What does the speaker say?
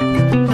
Thank